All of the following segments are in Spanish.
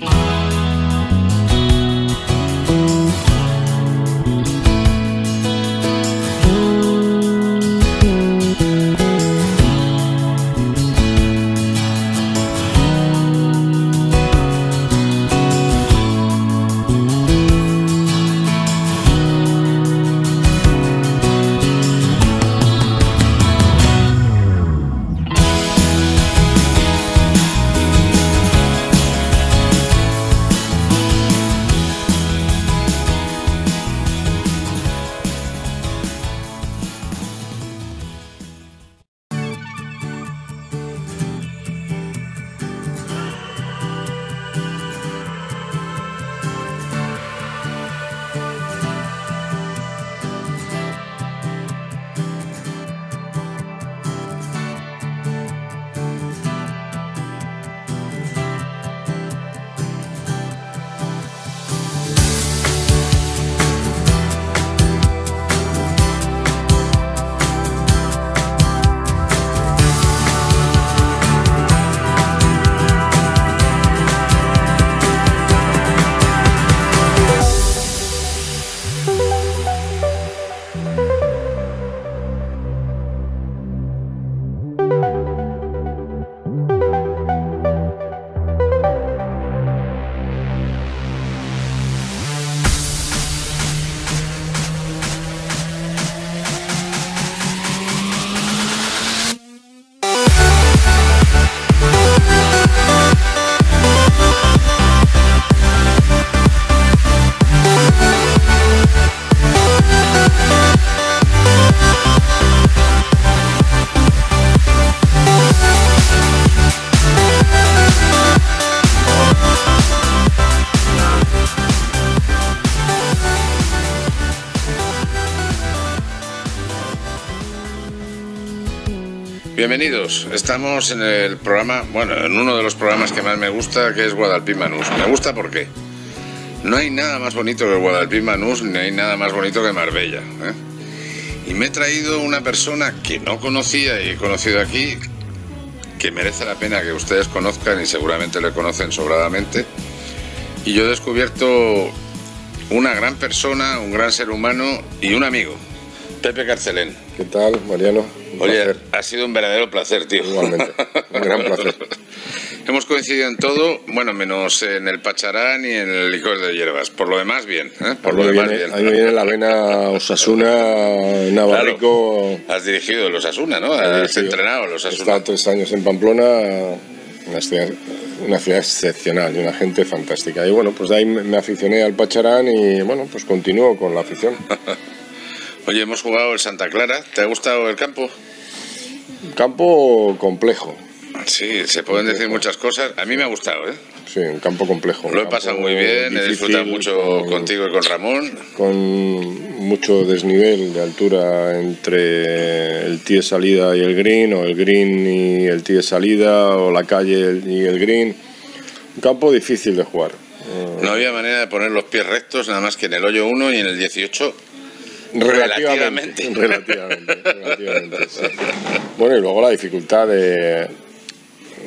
Mm-hmm. Bienvenidos, estamos en el programa, bueno, en uno de los programas que más me gusta, que es Guadalpí-Manús. Me gusta porque no hay nada más bonito que Guadalpí-Manús, ni hay nada más bonito que Marbella. ¿eh? Y me he traído una persona que no conocía y he conocido aquí, que merece la pena que ustedes conozcan y seguramente le conocen sobradamente. Y yo he descubierto una gran persona, un gran ser humano y un amigo, Pepe Carcelén. ¿Qué tal, Mariano? Oye, placer. ha sido un verdadero placer, tío. Igualmente, un gran placer. Hemos coincidido en todo, bueno, menos en el pacharán y en el licor de hierbas. Por lo demás, bien. ¿eh? Por lo demás, viene, bien. a mí me viene la vena Osasuna, Navarrico. Has dirigido los Asuna, ¿no? He Has dirigido. entrenado los He Asuna. estado tres años en Pamplona, una ciudad, una ciudad excepcional y una gente fantástica. Y bueno, pues de ahí me aficioné al Pacharán y bueno, pues continúo con la afición. Oye, hemos jugado el Santa Clara. ¿Te ha gustado el campo? Campo complejo, Sí, se pueden decir muchas cosas. A mí me ha gustado, ¿eh? sí, un campo complejo. Lo he pasado muy bien, he difícil, disfrutado mucho con- contigo y con Ramón. con mucho desnivel de altura entre el tee de salida y el green, o el green y el tee de salida, o la calle y el green. Un campo difícil de jugar. No había manera de poner los pies rectos, nada más que en el hoyo 1 y en el 18. Relativamente. Relativamente. Relativamente. sí. Bueno, y luego la dificultad de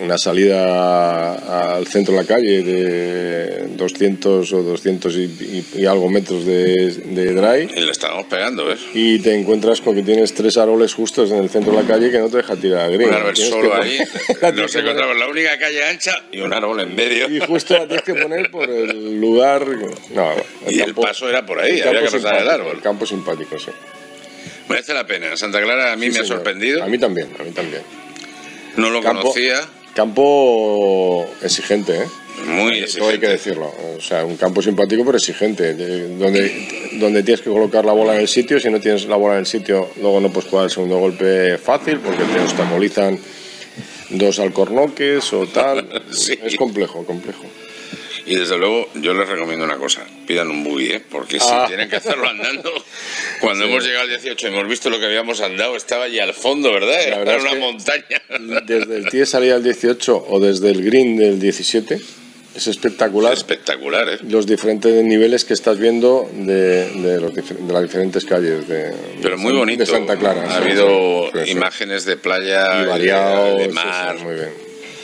una salida al centro de la calle de 200 o 200 y, y- y algo metros de, de dry. Y le estábamos pegando, ¿ves? y te encuentras con que tienes tres árboles justos en el centro de la calle que no te deja tirar a green. Un árbol solo que ahí. Nos encontramos la única calle ancha y un árbol en medio. Y justo la tienes que poner por el lugar. No, Y el paso era por ahí, el había campo que pasar el simpático, árbol. El campo simpático, sí. Merece la pena. Santa Clara a mí Sí, me ha sorprendido. A mí también, a mí también. No lo Campo- conocía. Campo exigente, ¿eh? Muy Todo hay que exigente. decirlo. O sea, un campo simpático pero exigente. de- donde, donde tienes que colocar la bola en el sitio. Si no tienes la bola en el sitio, luego no puedes jugar el segundo golpe fácil porque te obstaculizan dos alcornoques o tal. Sí. Es complejo, complejo. Y desde luego yo les recomiendo una cosa. Pidan un buggy, ¿eh? Porque si Ah. tienen que hacerlo andando... Cuando hemos llegado al 18 y hemos visto lo que habíamos andado, estaba allí al fondo, ¿verdad? La Era verdad es una montaña. Desde el tee de salida del 18 o desde el green del 17 es espectacular Espectacular, ¿eh? los diferentes niveles que estás viendo de, de, los de las diferentes calles de, Pero muy de bonito. Santa Clara. Ha habido sí, imágenes de playa, y variado, de sí, sí, mar. muy bien.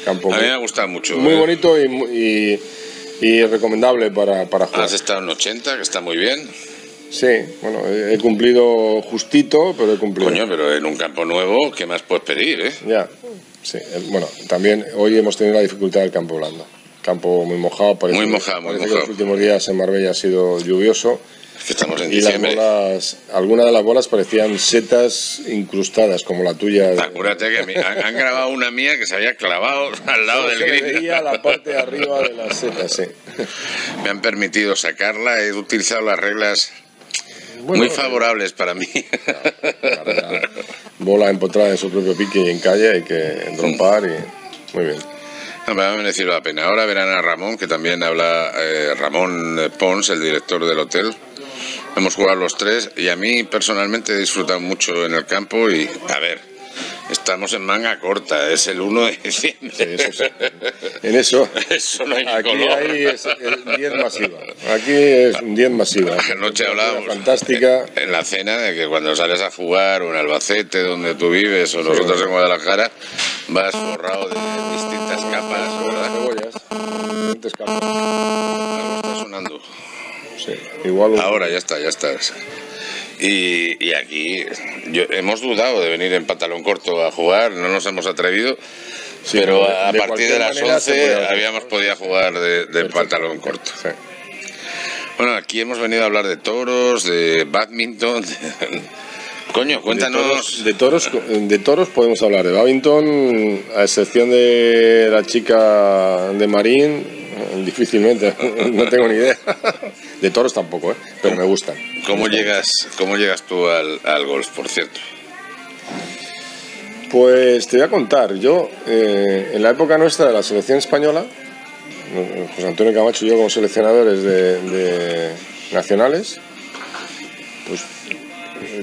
Campo A mí me ha gustado mucho. muy ¿eh? bonito y, y, Y recomendable para, para jugar. Has estado en 80, que está muy bien. Sí, bueno, he cumplido justito, pero he cumplido. Coño, pero en un campo nuevo, ¿qué más puedes pedir, eh? Ya, sí. el- Bueno, también hoy hemos tenido la dificultad del campo blando. Campo muy mojado. Parece, Muy mojado, muy parece que mojado. los últimos días en Marbella ha sido lluvioso. Es que estamos en Y las bolas, algunas de las bolas parecían setas incrustadas, como la tuya. Acuérdate que han, han grabado una mía que se había clavado al lado del veía la parte de arriba de las setas, sí. Me han permitido sacarla, he utilizado las reglas Bueno, muy favorables para mí. la verdad, bola empotrada en su propio pique y en calle, hay que dropar y. Muy bien. No, me ha merecido la pena. Ahora verán a Ramón, que también habla eh, Ramón Pons, el director del hotel. Hemos jugado los tres y a mí personalmente he disfrutado mucho en el campo y, a ver, estamos en manga corta, es el 1 de diciembre. Sí, eso sí. En eso. Eso no hay Aquí color. hay es, es 10 masiva. Aquí es un 10 masiva. Anoche hablábamos Fantástica. en la cena de que cuando sales a jugar o en Albacete, donde tú vives, o nosotros en Guadalajara, vas forrado de distintas capas, ¿verdad? Cebollas. Capas. Algo está sonando. Sí. Igual. un- Ahora ya está, ya está. Y, y aquí yo- hemos dudado de venir en pantalón corto a jugar, no nos hemos atrevido, Sí, pero de- a de partir de las manera se 11 puede hacer. habíamos podido jugar de, de pantalón corto. Sí. Bueno, aquí hemos venido a hablar de toros, de badminton. de- Coño, cuéntanos. De toros, de toros, de toros podemos hablar. De Babington, a excepción de la chica de Marín, difícilmente, no tengo ni idea. De toros tampoco, ¿eh? pero me gustan. ¿Cómo llegas, cómo llegas tú al, al golf, por cierto? Pues te voy a contar, yo eh, en la época nuestra de la selección española, José Antonio Camacho y yo como seleccionadores de, de nacionales, pues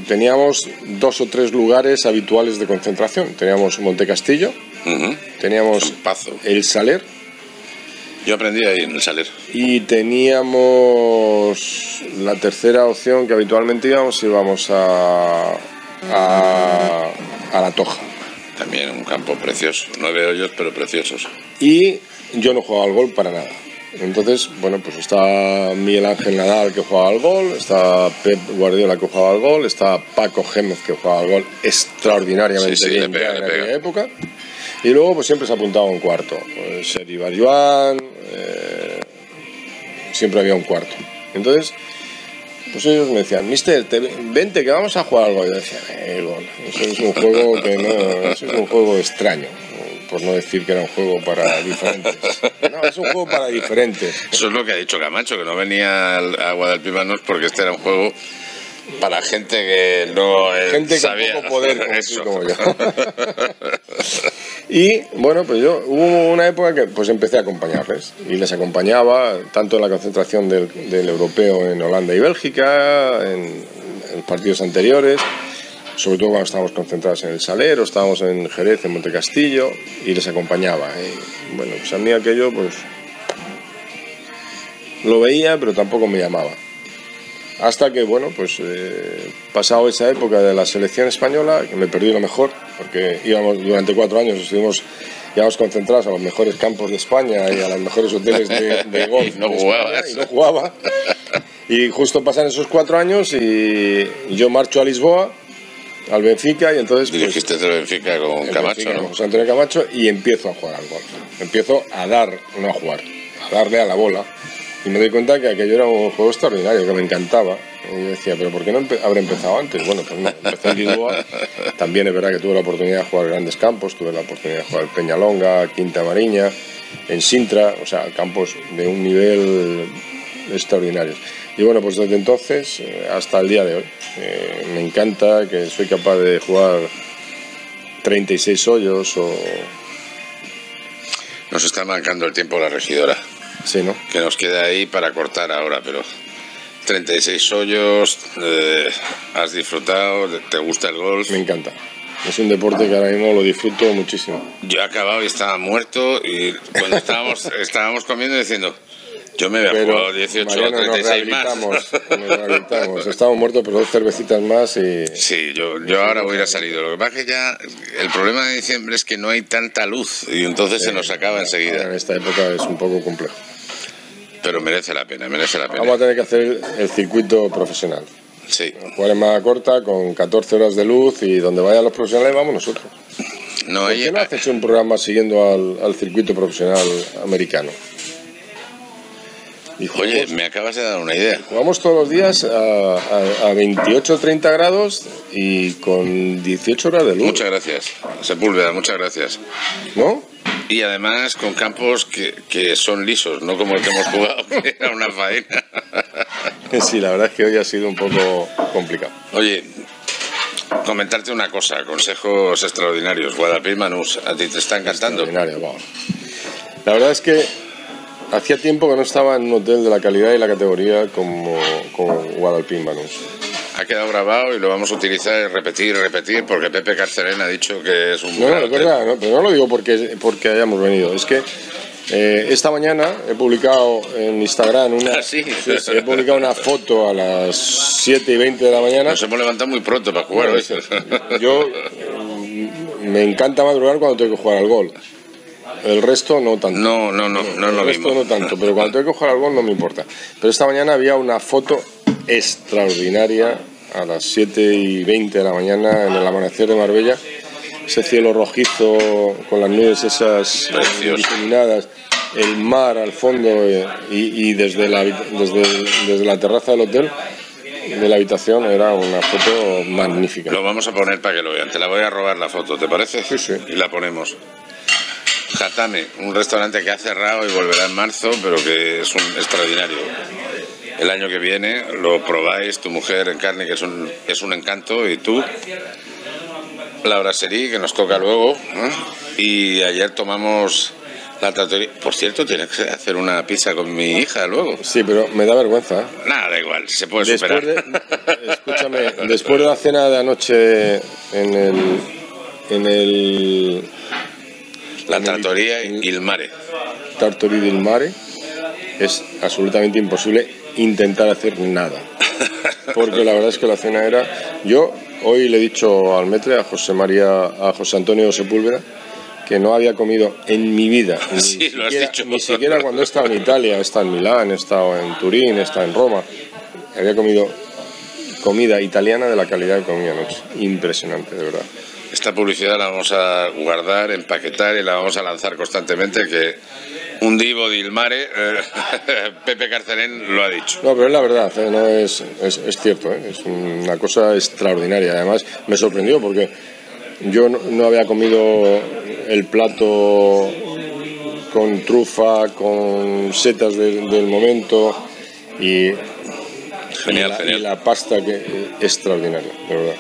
teníamos dos o tres lugares habituales de concentración. Teníamos Monte Castillo, Ujú. teníamos Campazo. El Saler Yo aprendí ahí en el Saler. y teníamos la tercera opción que habitualmente íbamos, íbamos a, a, a La Toja. También un campo precioso. Nueve hoyos, pero preciosos. Y yo no jugaba al gol para nada. Entonces, bueno, pues está Miguel Ángel Nadal que jugaba al gol, está Pep Guardiola que jugaba al gol, está Paco Gémez que jugaba al gol extraordinariamente Sí, sí, bien pega, en aquella época. Y luego pues siempre se apuntaba un cuarto. Pues, Seri Barjuan, eh, siempre había un cuarto. Entonces, pues ellos me decían, mister, te- vente que vamos a jugar al gol. Y yo decía, "Eh, gol. Eso es un juego que no, eso es un juego extraño. Por no decir que era un juego para diferentes. No, es un juego para diferentes. Eso es lo que ha dicho Camacho, que no venía a Guadalpimanos porque este era un juego para gente que no eh, Gente con sabía poco poder, como, tú Eso. como yo. Y bueno, pues yo hubo una época que pues empecé a acompañarles y les acompañaba tanto en la concentración del, del europeo en Holanda y Bélgica, en, en partidos anteriores, sobre todo cuando estábamos concentrados en el Salero, estábamos en Jerez, en Montecastillo y les acompañaba. Y, bueno, pues a mí aquello pues lo veía, pero tampoco me llamaba. Hasta que, bueno, pues eh, pasado esa época de la selección española, que me perdí lo mejor, porque íbamos durante cuatro años, estuvimos íbamos concentrados a los mejores campos de España y a los mejores hoteles de, de golf. Y no. España, y no jugaba. Y justo pasan esos cuatro años y yo marcho a Lisboa, al Benfica, y entonces... pues, Dirigiste el Benfica con el Camacho, Benfica, con ¿no? José Antonio Camacho y empiezo a jugar al golf. Empiezo a dar, no a jugar, a darle a la bola. Y me doy cuenta que aquello era un juego extraordinario, que me encantaba. Y yo decía, pero ¿por qué no empe- habré empezado antes? Bueno, pues no, empecé en Lisboa. También es verdad que tuve la oportunidad de jugar grandes campos, tuve la oportunidad de jugar Peñalonga, Quinta Mariña, en Sintra, o sea, campos de un nivel extraordinario. Y bueno, pues desde entonces eh, hasta el día de hoy, eh, me encanta que soy capaz de jugar 36 hoyos o... Nos está marcando el tiempo la regidora, Sí, ¿no? que nos queda ahí para cortar ahora, pero 36 hoyos, eh, has disfrutado, te gusta el golf. Me encanta. Es un deporte que ahora mismo lo disfruto muchísimo. Yo he acabado y estaba muerto y cuando estábamos, estábamos comiendo diciendo, yo me había Pero jugado 18 o Mariano, nos 36 más. rehabilitamos, nos rehabilitamos. Estamos muertos, pero dos cervecitas más y... Sí, yo, yo ahora voy a ir a salido. Lo que pasa es que ya el problema de diciembre es que no hay tanta luz y entonces se nos acaba Ahora en enseguida. esta época es un poco complejo. Pero merece la pena, merece la pena. Vamos a tener que hacer el circuito profesional. Sí. Cuál es más corta, con 14 horas de luz y donde vayan los profesionales vamos nosotros. No, ¿Por qué no haces un programa siguiendo al, al circuito profesional americano? Y Oye, me acabas de dar una idea. jugamos todos los días a, a, a 28 30 grados y con 18 horas de luz, Muchas gracias, Sepúlveda, muchas gracias. ¿no? Y además con campos que, que son lisos, no como el que hemos jugado, que era una faena. Sí, la verdad es que hoy ha sido un poco complicado. Oye, comentarte una cosa, consejos extraordinarios. Guadalpí Manús, a ti te está encantando. Extraordinario, vamos. La verdad es que hacía tiempo que no estaba en un hotel de la calidad y la categoría como, como Guadalpín. Ha quedado grabado y lo vamos a utilizar y repetir repetir porque Pepe Carcelén ha dicho que es un No, no, es verdad, no, pero no lo digo porque, porque hayamos venido. Es que eh, esta mañana he publicado en Instagram una, ¿Ah, sí? he publicado una foto a las 7 y 20 de la mañana. Nos hemos levantado muy pronto para jugar hoy. Yo mm, me encanta madrugar cuando tengo que jugar al gol. El resto no tanto. No, no, no, no el resto mismo. no tanto, pero cuando tengo que jugar al gol no me importa. Pero esta mañana había una foto extraordinaria a las 7 y 20 de la mañana en el amanecer de Marbella. Ese cielo rojizo con las nubes esas difuminadas, el mar al fondo eh, y, y desde, la, desde, desde la terraza del hotel, de la habitación, era una foto magnífica. Lo vamos a poner para que lo vean. Te la voy a robar la foto, ¿te parece? Sí, sí. Y la ponemos. Jatame, un restaurante que ha cerrado y volverá en marzo, pero que es un extraordinario. El año que viene lo probáis, tu mujer en carne, que es un, es un encanto, y tú, la brasserie, que nos toca luego. ¿eh? Y ayer tomamos la trattoria. Por cierto, tienes que hacer una pizza con mi hija luego. Sí, pero me da vergüenza. Nada, da igual, se puede Después superar. de, escúchame, después de la cena de anoche en el, en el La trattoria Il Mare. Tartori del Mare, es absolutamente imposible intentar hacer nada. Porque la verdad es que la cena era. Yo hoy le he dicho al metre, a José María, a José Antonio Sepúlveda, que no había comido en mi vida, ni, Sí, lo has siquiera, dicho. ni siquiera cuando he estado en Italia, he estado en Milán, he estado en Turín, he estado en Roma, había comido comida italiana de la calidad que comía anoche. Impresionante, de verdad. Esta publicidad la vamos a guardar, empaquetar y la vamos a lanzar constantemente que un divo de Ilmare, eh, Pepe Carcelén lo ha dicho. No, pero es la verdad, ¿eh? no es, es, es cierto, ¿eh? es una cosa extraordinaria. Además, me sorprendió porque yo no, no había comido el plato con trufa, con setas del- del momento y, Genial, y la, genial. y la pasta que extraordinaria, de verdad.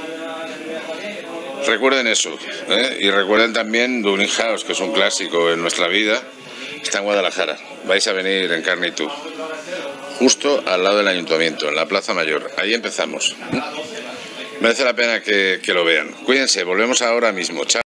Recuerden eso, ¿eh? y recuerden también Dublin House, que es un clásico en nuestra vida, está en Guadalajara. Vais a venir en carne y tú. Justo al lado del ayuntamiento, en la Plaza Mayor. Ahí empezamos. Merece la pena que, que lo vean. Cuídense, volvemos ahora mismo. Chao.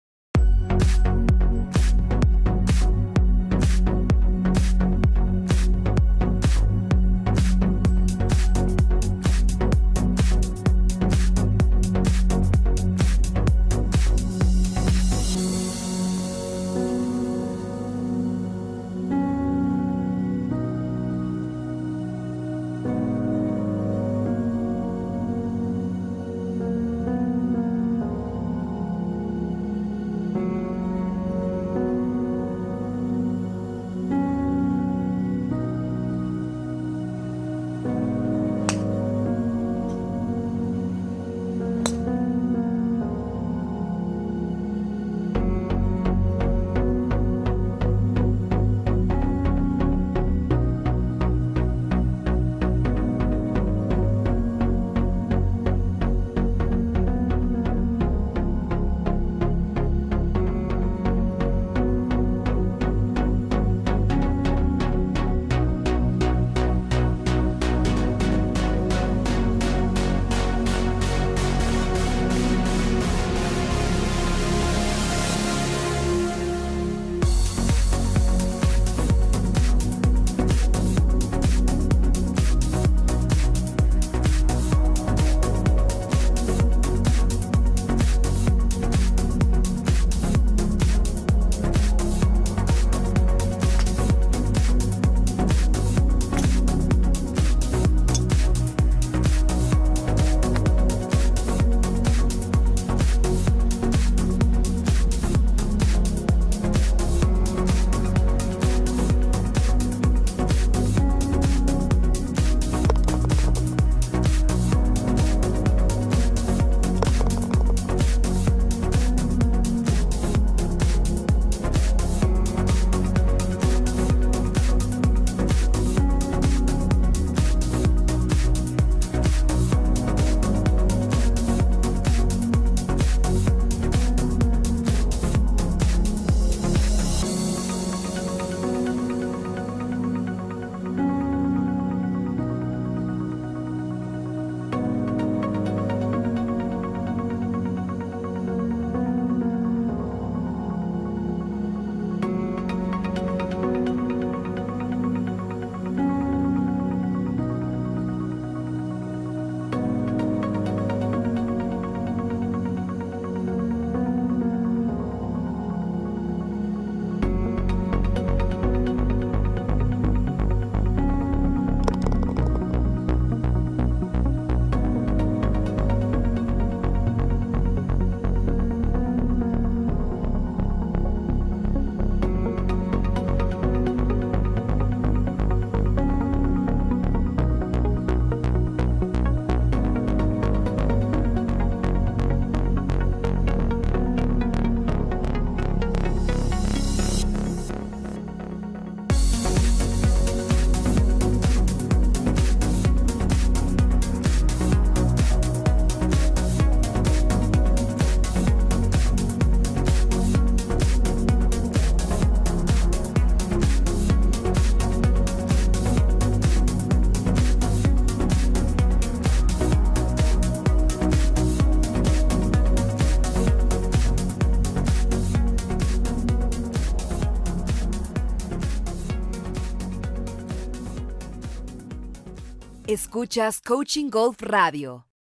Escuchas Coaching Golf Radio.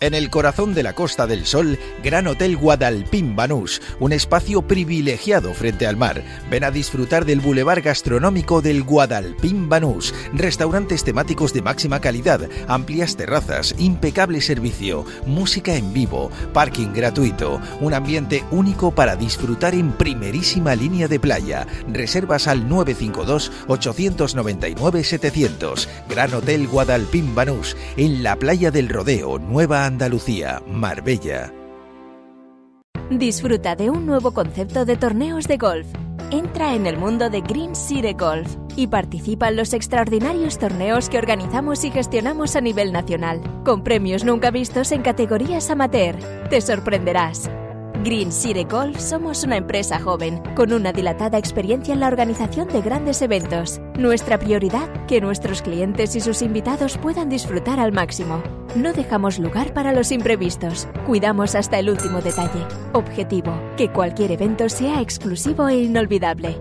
En el corazón de la Costa del Sol, Gran Hotel Guadalpín Banús, un espacio privilegiado frente al mar. Ven a disfrutar del bulevar gastronómico del Guadalpín Banús, restaurantes temáticos de máxima calidad, amplias terrazas, impecable servicio, música en vivo, parking gratuito, un ambiente único para disfrutar en primerísima línea de playa. Reservas al 952 899 700. Gran Hotel Guadalpín Banús, en la playa del Rodeo, Nueva Andalucía, Marbella. Disfruta de un nuevo concepto de torneos de golf. Entra en el mundo de Green City Golf y participa en los extraordinarios torneos que organizamos y gestionamos a nivel nacional, con premios nunca vistos en categorías amateur. Te sorprenderás. Green City Golf somos una empresa joven, con una dilatada experiencia en la organización de grandes eventos. Nuestra prioridad, que nuestros clientes y sus invitados puedan disfrutar al máximo. No dejamos lugar para los imprevistos, cuidamos hasta el último detalle. Objetivo, que cualquier evento sea exclusivo e inolvidable.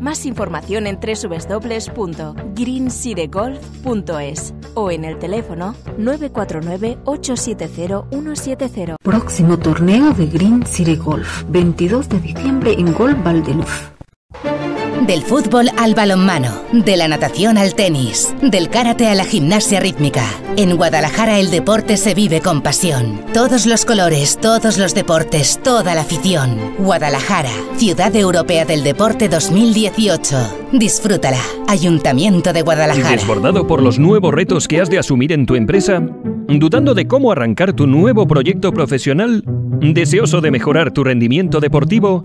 Más información en www.greencitygolf.es o en el teléfono 949-870-170. Próximo torneo de Green City Golf, 22 de diciembre en Golf Valdeluf. Del fútbol al balonmano, de la natación al tenis, del karate a la gimnasia rítmica. En Guadalajara el deporte se vive con pasión. Todos los colores, todos los deportes, toda la afición. Guadalajara, Ciudad Europea del Deporte 2018. Disfrútala. Ayuntamiento de Guadalajara. ¿Desbordado por los nuevos retos que has de asumir en tu empresa? ¿Dudando de cómo arrancar tu nuevo proyecto profesional? ¿Deseoso de mejorar tu rendimiento deportivo?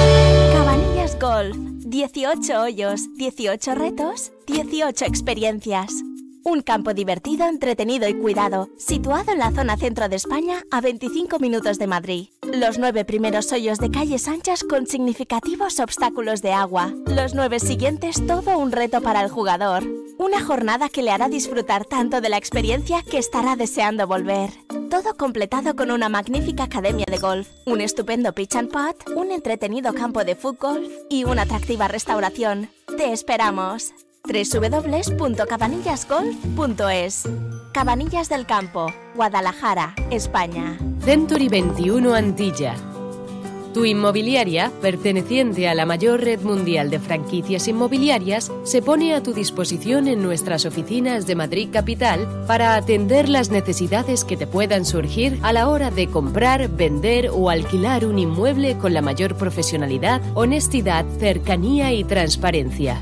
Cabanillas Golf. 18 hoyos, 18 retos, 18 experiencias. Un campo divertido, entretenido y cuidado, situado en la zona centro de España a 25 minutos de Madrid. Los nueve primeros hoyos de calles anchas con significativos obstáculos de agua. Los nueve siguientes todo un reto para el jugador. Una jornada que le hará disfrutar tanto de la experiencia que estará deseando volver. Todo completado con una magnífica academia de golf, un estupendo pitch and putt, un entretenido campo de fútbol y una atractiva restauración. Te esperamos www.cabanillasgolf.es Cabanillas del Campo, Guadalajara, España. Century 21 Antilla. Tu inmobiliaria, perteneciente a la mayor red mundial de franquicias inmobiliarias, se pone a tu disposición en nuestras oficinas de Madrid Capital para atender las necesidades que te puedan surgir a la hora de comprar, vender o alquilar un inmueble con la mayor profesionalidad, honestidad, cercanía y transparencia.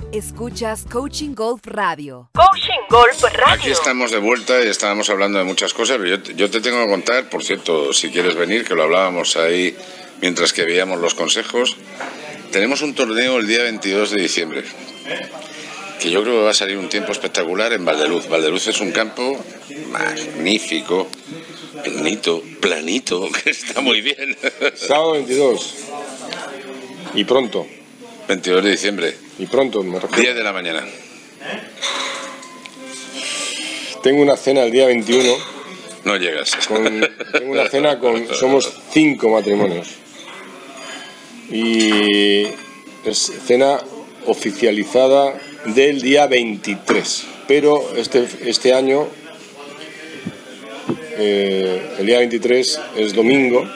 Escuchas Coaching Golf Radio. Coaching Golf Radio. Aquí estamos de vuelta y estábamos hablando de muchas cosas, pero yo, yo te tengo que contar, por cierto, si quieres venir, que lo hablábamos ahí mientras que veíamos los consejos. Tenemos un torneo el día 22 de diciembre, que yo creo que va a salir un tiempo espectacular en Valdeluz. Valdeluz es un campo magnífico, planito, planito, que está muy bien. Sábado 22. Y pronto. 22 de diciembre. Y pronto, me refiero. 10 de la mañana. Tengo una cena el día 21. No llegas. Con, tengo una cena con. Somos cinco matrimonios. Y es cena oficializada del día 23. Pero este, este año, eh, el día 23 es domingo.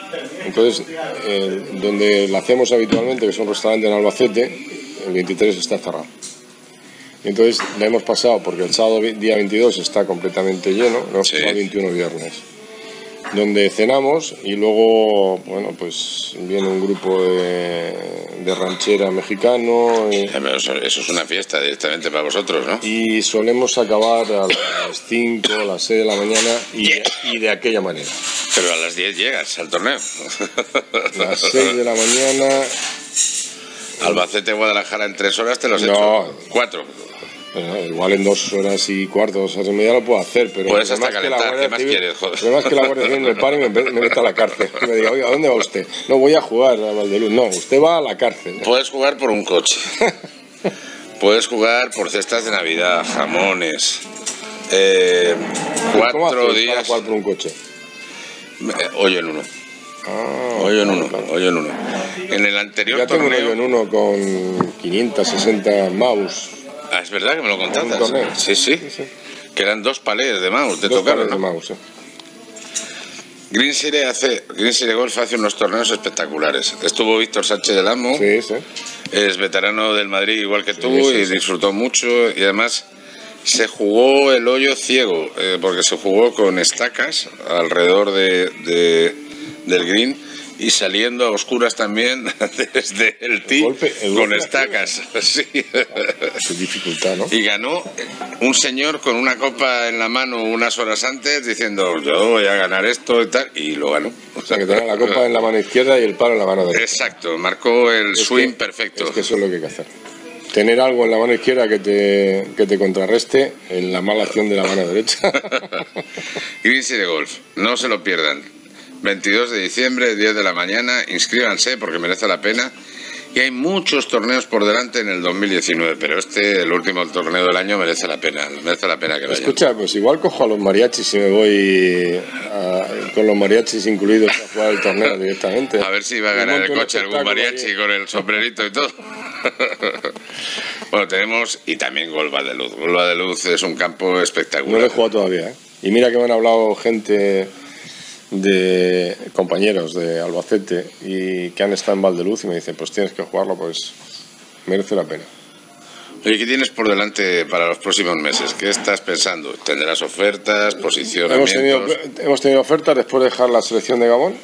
Entonces, eh, donde la hacemos habitualmente, que es un restaurante en Albacete, el 23 está cerrado. Entonces la hemos pasado porque el sábado día 22 está completamente lleno, no, Sí. sábado 21 viernes. donde cenamos y luego, bueno, pues viene un grupo de, de ranchera mexicano. y- Ya, pero Eso, eso es una fiesta directamente para vosotros, ¿no? y solemos acabar a las 5, a las 6 de la mañana y, y de aquella manera. Pero a las 10 llegas al torneo. A las 6 de la mañana, Albacete, Guadalajara en tres horas te los he No. hecho. Cuatro. bueno, igual en dos horas y cuarto, dos horas y media lo puedo hacer, pero Puedes hasta que calentar, ¿qué más Civil- quieres, joder? Problema es que la Guardia Civil me pare y me, me meta a la cárcel. Y me diga, oiga, ¿a dónde va usted? No, voy a jugar a Valdeluz. No, usted va a la cárcel. Puedes jugar por un coche. Puedes jugar por cestas de Navidad, jamones. Eh, ¿Cómo cuatro días. jugar por un coche? Eh, Hoyo en uno. Ah, Hoyo en uno. Hoyo en uno. En el anterior Ya tengo un hoyo en uno con 560 mouse. Ah, es verdad que me lo contaste. Sí, sí. Que eran dos palés de mouse, te Dos tocaron, pares de ¿no? mouse. eh. Green hace, Green Golf hace unos torneos espectaculares. Estuvo Víctor Sánchez del Amo, Sí, sí. es veterano del Madrid igual que tú sí, y disfrutó mucho y además se jugó el hoyo ciego eh, porque se jugó con estacas alrededor de, de- del green y saliendo a oscuras también desde el tee con estacas. Sí. Su dificultad, ¿no? Y ganó un señor con una copa en la mano unas horas antes diciendo yo voy a ganar esto y tal y lo ganó. O sea, que tenga la copa en la mano izquierda y el palo en la mano derecha. Exacto, marcó el Es swing que- perfecto. Es que eso es lo que hay que hacer. Tener algo en la mano izquierda que te, que te contrarreste en la mala acción de la mano derecha. Green City Golf, no se lo pierdan. 22 de diciembre, 10 de la mañana, inscríbanse porque merece la pena. Y hay muchos torneos por delante en el 2019, pero este, el último torneo del año, merece la pena. Merece la pena que vayan. Escucha, pues igual cojo a los mariachis y me voy a- con los mariachis incluidos a jugar el torneo directamente. A ver si va a ganar el coche algún mariachi ahí. con el sombrerito y todo. bueno, tenemos y también Golba de Luz. Golba de Luz es un campo No espectacular. lo he jugado todavía, ¿eh? Y mira que me han hablado gente de compañeros de Albacete y que han estado en Valdeluz y me dicen, pues tienes que jugarlo, pues merece la pena. Oye, ¿qué tienes por delante para los próximos meses? ¿Qué estás pensando? ¿Tendrás ofertas, Hemos posicionamientos? tenido, hemos tenido ofertas después de dejar la selección de Gabón.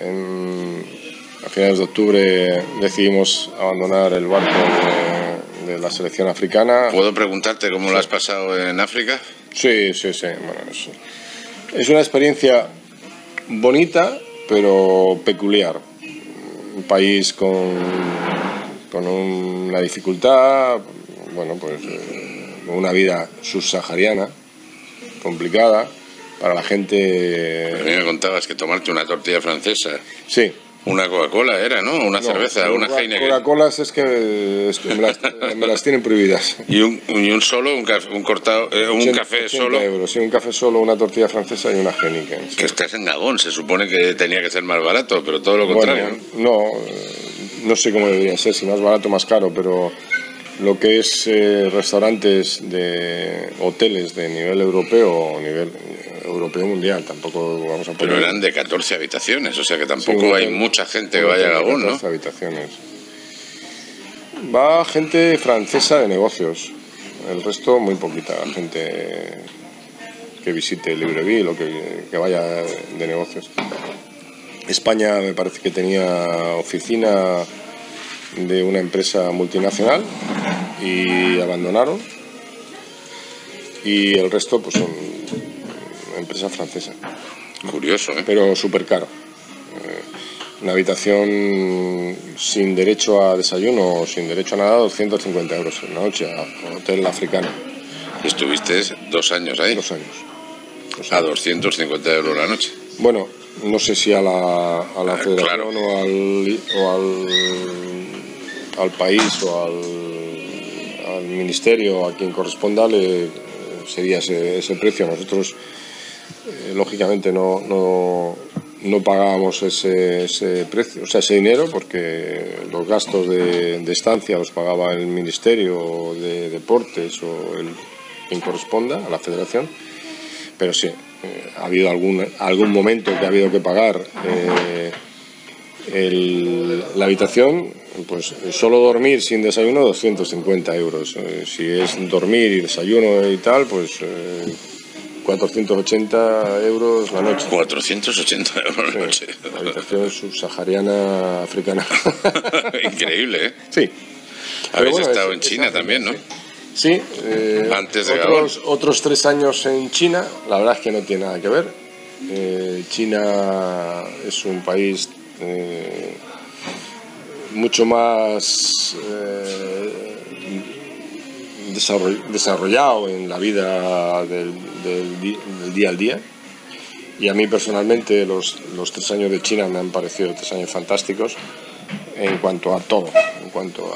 En- a finales de octubre decidimos abandonar el barco de, de la selección africana. ¿Puedo preguntarte cómo lo has pasado en África? Sí, sí, sí. Bueno, es, es una experiencia bonita, pero peculiar. Un país con, con una dificultad, bueno, pues eh, una vida subsahariana, complicada, para la A gente... mí me contabas que tomarte una tortilla francesa, Sí. Una Coca-Cola era, ¿no? Una No, cerveza, una Heineken. Coca-Colas es que, me, las, me las tienen prohibidas. Y un, y un solo, un, café, un cortado, eh, un 80 café 80 solo. euros, sí, un café solo, una tortilla francesa y una Heineken. sí. Que estás en Gabón, se supone que tenía que ser más barato, pero todo lo contrario. Bueno, no, eh, no sé cómo debería ser, si más barato o más caro, pero lo que es eh, restaurantes de hoteles de nivel europeo o nivel europeo mundial, tampoco vamos a Pero poner... eran de 14 habitaciones, o sea que tampoco hay mucha gente que vaya a Gabón, ¿no? 14 habitaciones. Va gente francesa de negocios, el resto muy poquita gente que visite Libreville o que, que vaya de negocios. España me parece que tenía oficina de una empresa multinacional y abandonaron y el resto pues son empresas francesas Curioso, ¿eh? pero súper caro. Eh, Una habitación sin derecho a desayuno o sin derecho a nada, 250 euros en la noche, a a hotel africano, Estuviste dos años ahí, dos años. Dos a años. 250 euros la noche. Bueno, no sé si a la, a la Ah, federación claro. o, al, o al, al país o al, al ministerio, a quien corresponda, le, eh, sería ese, ese precio. Nosotros, eh, lógicamente, no, no, no pagábamos ese, ese precio, o sea, ese dinero, porque los gastos de, estancia los pagaba el ministerio de deportes o quien corresponda a la federación pero sí, eh, ha habido algún, algún momento que ha habido que pagar eh, el- la habitación, pues solo dormir sin desayuno 250 euros. Si es dormir y desayuno y tal, pues 480 euros la noche. 480 euros la noche. habitación subsahariana africana. Increíble, ¿eh? Sí. Habéis estado en China también, ¿no? Sí. Eh, Antes de otros, otros tres años en China, la verdad es que no tiene nada que ver. Eh, China es un país eh, mucho más desarrollado en la vida del, día al día. Y a mí personalmente los, los, tres años de China me han parecido tres años fantásticos en cuanto a todo, en cuanto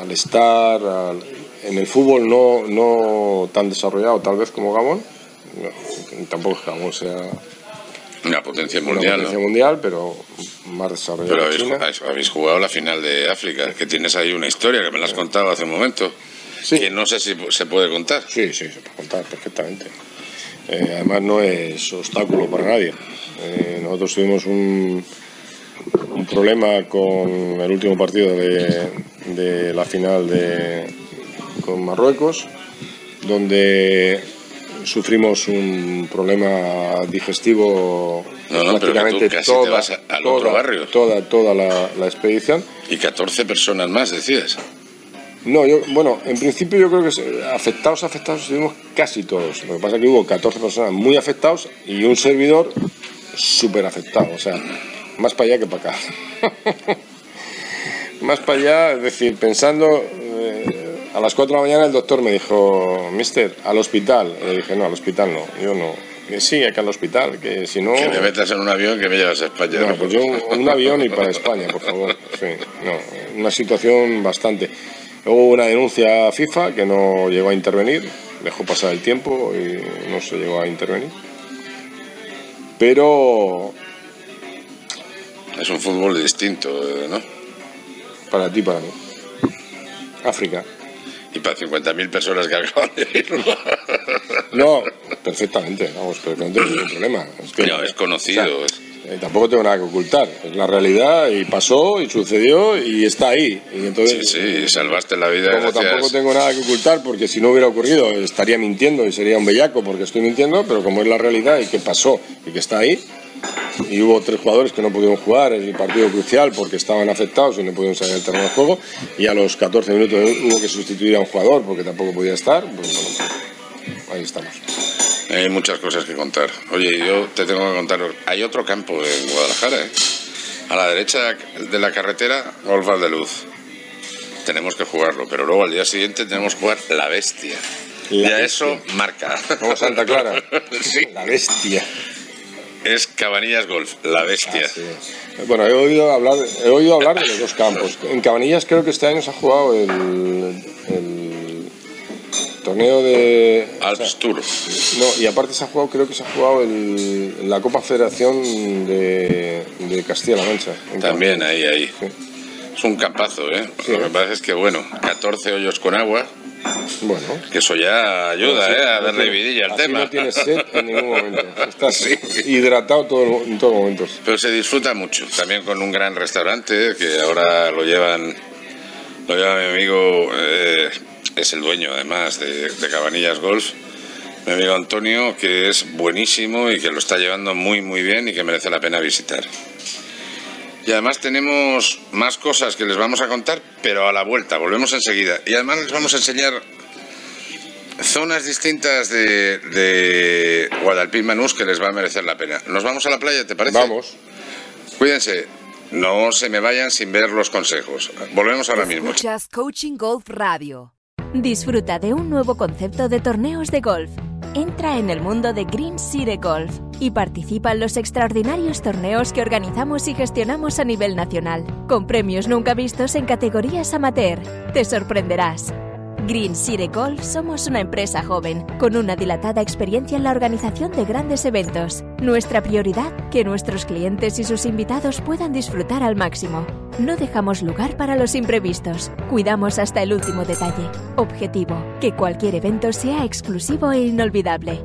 al estar, en el fútbol no, no tan desarrollado tal vez como Gabón, tampoco que Gabón sea una potencia mundial. Una potencia mundial, pero más desarrollado. Pero habéis, jugado la final de África, que tienes ahí una historia que me la has contado hace un momento. Que no sé si se puede contar. Sí, sí, se puede contar perfectamente. Eh, además no es obstáculo para nadie. Eh, nosotros tuvimos un, un, problema con el último partido de, de la final de, con Marruecos, donde sufrimos un problema digestivo prácticamente toda, al otro barrio. toda, toda la, la, expedición. Y 14 personas más, decías. No, yo, bueno, en principio yo creo que afectados, afectados estuvimos casi todos. Lo que pasa es que hubo 14 personas muy afectados y un servidor súper afectado, o sea, más para allá que para acá. más para allá, es decir, pensando, a las 4 de la mañana el doctor me dijo, mister, al hospital. Y le dije, no, al hospital no, yo no. Que sí, que al hospital, que si no... Que me metas en un avión que me llevas a España. No, pues yo un avión y para España, por favor. Sí, no, una situación bastante... Hubo una denuncia a FIFA que no llegó a intervenir, dejó pasar el tiempo y no se llegó a intervenir. Pero... Es un fútbol distinto, ¿no? Para ti, para mí. África y para 50.000 personas que acaban de ir. No, perfectamente, vamos, perfectamente, no hay problema. Es, que, es conocido. Eh, tampoco tengo nada que ocultar, es la realidad y pasó y sucedió y está ahí. Y entonces, sí, sí, salvaste la vida. Como tampoco tengo nada que ocultar, porque si no hubiera ocurrido estaría mintiendo y sería un bellaco porque estoy mintiendo, pero como es la realidad y que pasó y que está ahí, y hubo tres jugadores que no pudieron jugar en el partido crucial porque estaban afectados y no pudieron salir del terreno de juego y a los 14 minutos hubo que sustituir a un jugador porque tampoco podía estar. Pues, ahí estamos. Hay muchas cosas que contar. Oye, yo te tengo que contar, hay otro campo en Guadalajara, ¿eh? A la derecha de la carretera, Golf de Luz. Tenemos que jugarlo, pero luego al día siguiente tenemos que jugar La Bestia. y a eso marca. Como Santa Clara. sí. La Bestia es Cabanillas Golf, la bestia. Bueno, he oído hablar, he oído hablar de los dos campos. En Cabanillas creo que este año se ha jugado el, torneo de Alps Tour. No, y aparte se ha jugado, creo que se ha jugado el, la Copa Federación de, Castilla-La Mancha. También ahí, ahí. Es un campazo, ¿eh? Lo que pasa es que, bueno, 14 hoyos con agua bueno. Que eso ya ayuda, ¿eh? A darle vidilla al tema. No tienes sed en ningún momento. Estás hidratado todo, en todos momentos. Pero se disfruta mucho. También con un gran restaurante que ahora lo llevan. Lo lleva mi amigo, eh, es el dueño además de, de Cabanillas Golf. Mi amigo Antonio, que es buenísimo y que lo está llevando muy, muy bien y que merece la pena visitar. Y además tenemos más cosas que les vamos a contar, pero a la vuelta, volvemos enseguida. Y además les vamos a enseñar zonas distintas de, de Guadalpín Manús que les va a merecer la pena. ¿Nos vamos a la playa, te parece? Vamos. Cuídense, no se me vayan sin ver los consejos. Volvemos ahora mismo. Coaching Golf Radio. Disfruta de un nuevo concepto de torneos de golf Entra en el mundo de Green City Golf y participa en los extraordinarios torneos que organizamos y gestionamos a nivel nacional, con premios nunca vistos en categorías amateur. Te sorprenderás. Green Golf somos una empresa joven, con una dilatada experiencia en la organización de grandes eventos. Nuestra prioridad, que nuestros clientes y sus invitados puedan disfrutar al máximo. No dejamos lugar para los imprevistos, cuidamos hasta el último detalle. Objetivo, que cualquier evento sea exclusivo e inolvidable.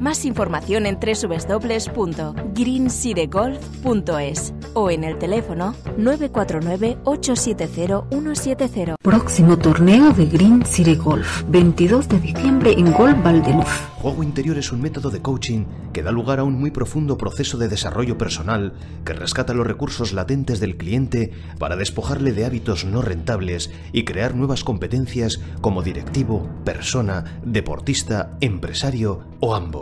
Más información en www.greencitygolf.es o en el teléfono 949-870-170. Próximo torneo de Green City Golf, 22 de diciembre en Golf Valdeluz. Juego interior es un método de coaching que da lugar a un muy profundo proceso de desarrollo personal que rescata los recursos latentes del cliente para despojarle de hábitos no rentables y crear nuevas competencias como directivo, persona, deportista, empresario o ambos.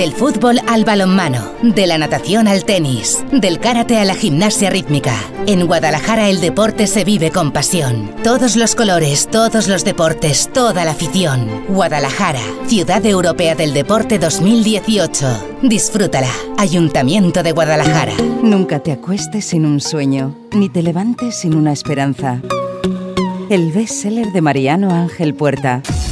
Del fútbol al balonmano, de la natación al tenis, del karate a la gimnasia rítmica. En Guadalajara el deporte se vive con pasión. Todos los colores, todos los deportes, toda la afición. Guadalajara, Ciudad Europea del Deporte 2018. Disfrútala. Ayuntamiento de Guadalajara. Nunca te acuestes sin un sueño, ni te levantes sin una esperanza. El bestseller de Mariano Ángel Puerta.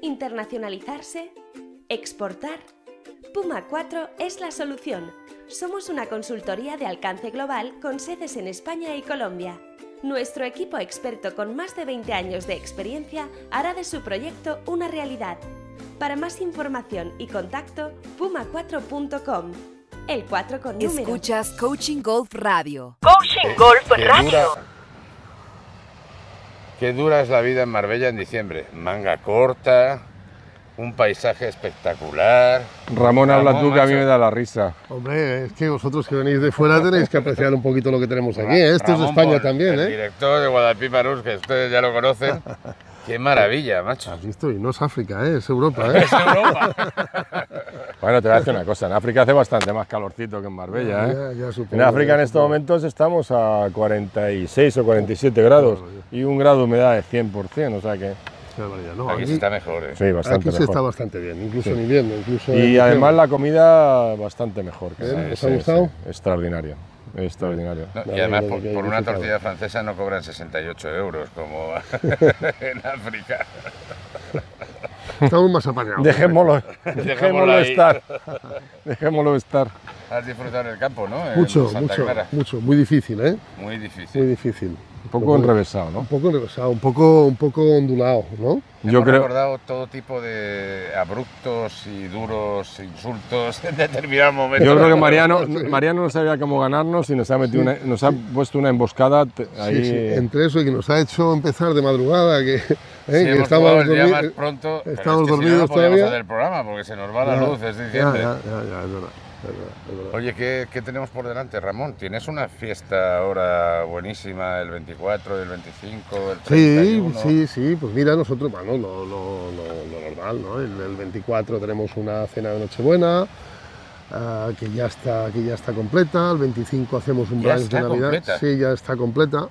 ¿Internacionalizarse? ¿Exportar? Puma 4 es la solución. Somos una consultoría de alcance global con sedes en España y Colombia. Nuestro equipo experto con más de 20 años de experiencia hará de su proyecto una realidad. Para más información y contacto, puma4.com. El 4 con número. Escuchas Coaching Golf Radio. Coaching Golf Radio. Qué dura es la vida en Marbella en diciembre. Manga corta, un paisaje espectacular. Ramón, habla tú que a mí me da la risa. Hombre, es que vosotros que venís de fuera tenéis que apreciar un poquito lo que tenemos aquí. ¿eh? Esto es de Ramón España Pol, también, el ¿eh? director de Guadalpí Marús, que ustedes ya lo conocen. Qué maravilla, macho. Has visto, y no es África, ¿eh? es Europa. ¿eh? Es Europa. Bueno, te voy a decir una cosa, en África hace bastante más calorcito que en Marbella, ¿eh? ya, ya supongo, en África en estos momentos estamos a 46 o 47 grados y un grado de humedad de 100%, o sea que no, Aquí se está mejor, ¿eh? sí, bastante aquí se mejor. está bastante bien, incluso Sí. en invierno. Incluso Y además la comida bastante mejor. que ¿os ha gustado? extraordinario, extraordinario. No, y además, por, una tortilla francesa no cobran 68 euros, como en África. Estamos más apañados. Dejémoslo, Dejémoslo estar. Dejémoslo estar. Has disfrutado en el campo, ¿no? En Mucho, Santa mucho, Clara. mucho. Muy difícil, ¿eh? Muy difícil. Muy difícil. Un poco enrevesado, ¿no? Un poco enrevesado, un poco, un poco ondulado, ¿no? Yo Hemos creo, recordado todo tipo de abruptos y duros insultos en determinados momentos. yo creo que Mariano, Mariano no sabía cómo ganarnos y nos ha, metido Sí. una- nos ha puesto una emboscada ahí. Sí, sí, entre eso y que nos ha hecho empezar de madrugada, que, ¿eh? Sí, que hemos estamos, dormi- más pronto, estamos es que si no, dormidos no todavía. hacer el programa porque se nos va la Ya, luz, es ya, diciembre. Ya, ya, ya, es verdad. Es verdad. Oye, ¿qué, qué tenemos por delante, Ramón? ¿Tienes una fiesta ahora buenísima el 24, el 25, el Sí, 31? sí, sí, pues mira, nosotros, bueno, lo, lo- lo- lo normal, ¿no? El, el 24 tenemos una cena de Nochebuena, ah, que, ya está, que ya está completa, el 25 hacemos un ¿Ya brunch de Navidad. completa? Sí, ya está completa.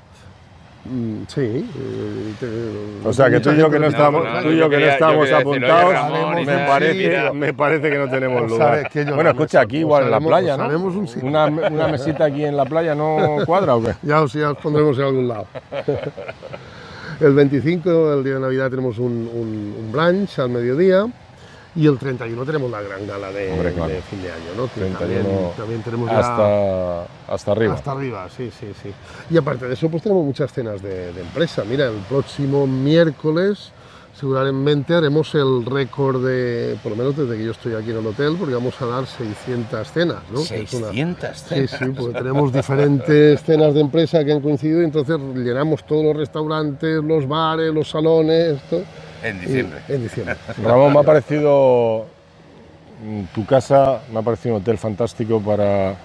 Mm, sí. eh, te- O sea, que tú y yo que no lo tú y yo yo que no quería- oye, apuntados, Ramón, me, parece, mira. me parece que no tenemos Os lugar. Bueno, escucha, aquí igual en la playa, os ¿no? un sitio. Una, una mesita aquí en la playa no cuadra o qué? Ya os, ya os pondremos en algún lado. el 25, el día de Navidad, tenemos un, un, un brunch al mediodía. Y el 31 tenemos la gran gala de, Hombre, claro. de fin de año, ¿no? Que 31 también, también tenemos ya hasta, hasta arriba. hasta arriba, sí, sí, sí. Y aparte de eso, pues tenemos muchas cenas de, de empresa. Mira, el próximo miércoles seguramente haremos el récord de, por lo menos desde que yo estoy aquí en el hotel, porque vamos a dar 600 cenas, ¿no? Que es una- 600 Sí, sí, porque tenemos diferentes cenas de empresa que han coincidido y entonces llenamos todos los restaurantes, los bares, los salones, todo. En diciembre. Y- en diciembre. Ramón, me ha parecido mm, tu casa, me ha parecido un hotel fantástico para,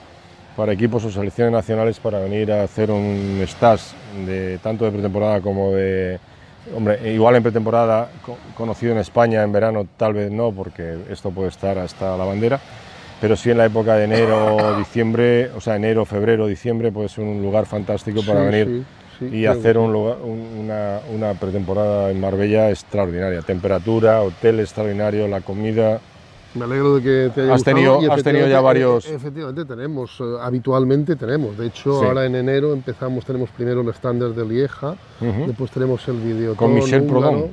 para equipos o selecciones nacionales para venir a hacer un stage de tanto de pretemporada como de hombre, igual en pretemporada co- conocido en España en verano tal vez no porque esto puede estar hasta la bandera pero sí en la época de enero, diciembre, o sea, enero, febrero, diciembre, puede ser un lugar fantástico para Sí, venir sí, sí, y hacer un lugar- un- una, una pretemporada en Marbella extraordinaria. Temperatura, hotel extraordinario, la comida. Me alegro de que te haya Has gustado tenido- y has tenido ya varios- eh, Efectivamente tenemos, eh, habitualmente tenemos. De hecho, Sí. ahora en enero empezamos, tenemos primero el estándar de Lieja, después tenemos el video Con Michel Prodom.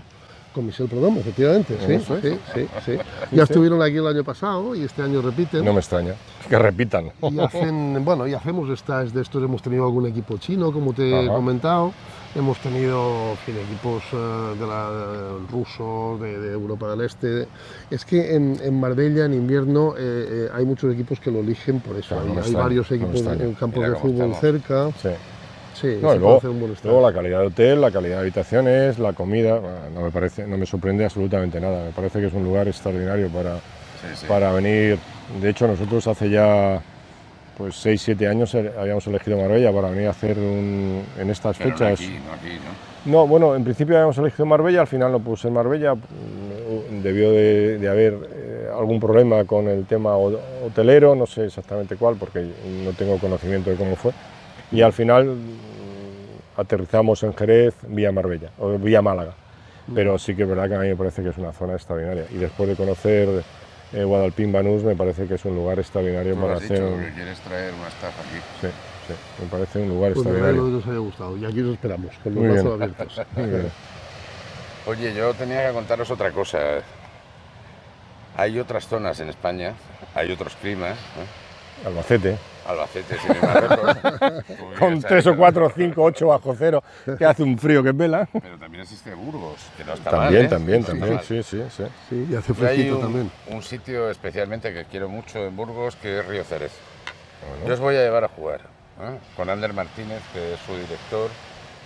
Con Michel Prodom, efectivamente, sí, es. sí, sí, Ya estuvieron aquí el año pasado y este año repiten. No me extraña que repitan. Y hacen, bueno, y hacemos estas de estos, hemos tenido algún equipo chino, como te he Ajá. comentado, hemos tenido en fin, equipos eh, de la, rusos, de, de Europa del Este. Es que en, en Marbella, en invierno, eh, eh, hay muchos equipos que lo eligen por eso. Claro, no hay, varios equipos en campos Mira de fútbol estamos. cerca. Sí. Sí, No, se y puede luego, hacer un buen luego la calidad de hotel, la calidad de habitaciones, la comida, no me parece, no me sorprende absolutamente nada. Me parece que es un lugar extraordinario para, sí. para venir. De hecho, nosotros hace ya pues 6, 7 años eh, habíamos elegido Marbella para venir a hacer un, en estas Pero no fechas. aquí, no aquí, ¿no? No, bueno, en principio habíamos elegido Marbella, al final no puse Marbella, mm, debió de, de haber eh, algún problema con el tema ho- hotelero, no sé exactamente cuál, porque no tengo conocimiento de cómo fue, y al final aterrizamos en Jerez vía Marbella, o vía Málaga, pero sí que es verdad que a mí me parece que es una zona extraordinaria, y después de conocer eh, Guadalpín Banús me parece que es un lugar extraordinario Tú para has hacer... dicho un- que quieres traer una estafa aquí. Sí, sí, me parece un lugar Pues me extraordinario. alegro de que os haya gustado y aquí os esperamos, con los Muy bien. brazos abiertos. Muy bien. Oye, yo tenía que contaros otra cosa. Hay otras zonas en España, hay otros climas. ¿eh? Albacete. Albacete, sin lejos. con 3 o 4, 5, 8 bajo cero, que hace un frío que vela. Pero también existe Burgos, que no está También, mal. ¿eh? también, No también, mal. sí, sí, sí. Sí, y hace fresquito un, también. un sitio especialmente que quiero mucho en Burgos, que es Río Ceres. Yo os voy a llevar a jugar ¿eh? con Ander Martínez, que es su director,